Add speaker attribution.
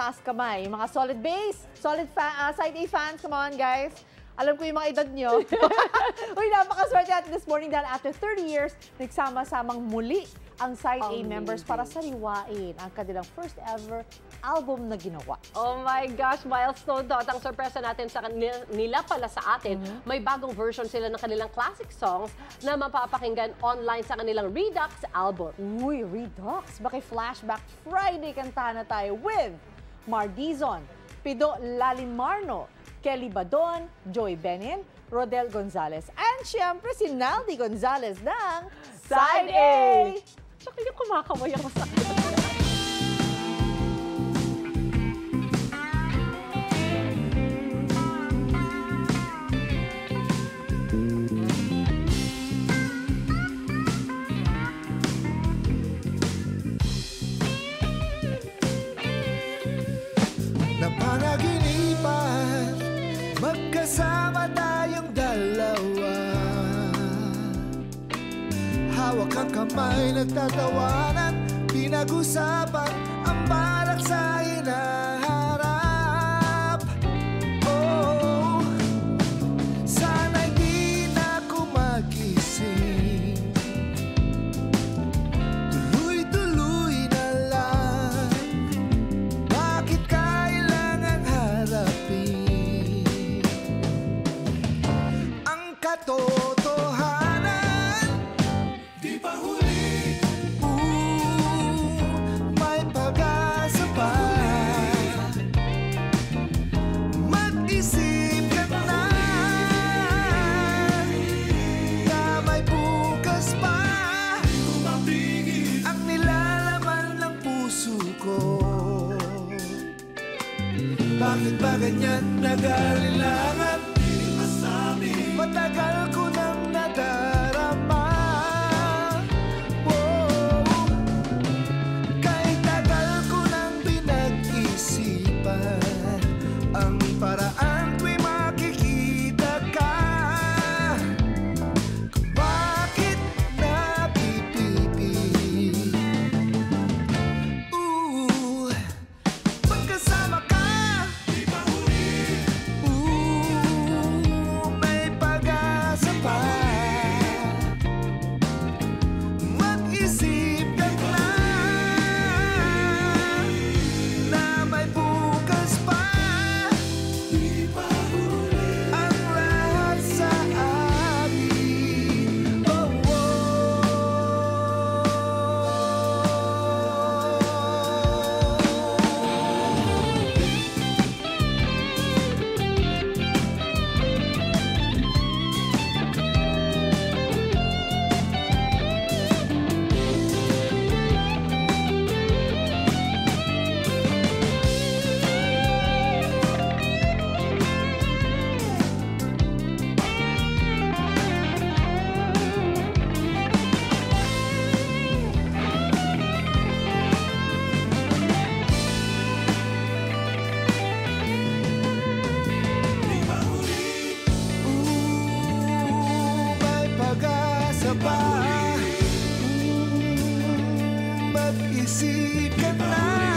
Speaker 1: taas kamay. Mga solid base, solid fa- ah, side A fans, come on guys. Alam ko yung mga edad nyo. Uy, napakaswerte natin this morning dahil after 30 years, nagsama-samang muli ang Side A members para sariwain ang kanilang first ever album na ginawa.
Speaker 2: Oh my gosh, milestone to. At ang sorpresa natin sa kanila, nila pala sa atin,
Speaker 1: Mm-hmm.
Speaker 2: may bagong version sila ng kanilang classic songs na mapapakinggan online sa kanilang Redux album.
Speaker 1: Uy, Redux. Baki Flashback Friday kantahan na tayo with Mardizon, Pido Lalimarno, Kelly Badon, Joy Benin, Rodel Gonzalez, and syempre si Naldi Gonzalez ng Side A!
Speaker 2: Tsaka yung kumakamay ako sa
Speaker 3: Hawak ang kamay, nagtatawanan Pinag-usapan ang balak sa hinaharap. Oh, sana'y di na ako magising. Tuloy-tuloy na lang. Bakit kailangan harapin ang katotohanan? Bakit ba ganyan nag-alilangan? Matagal tempat isi kenangan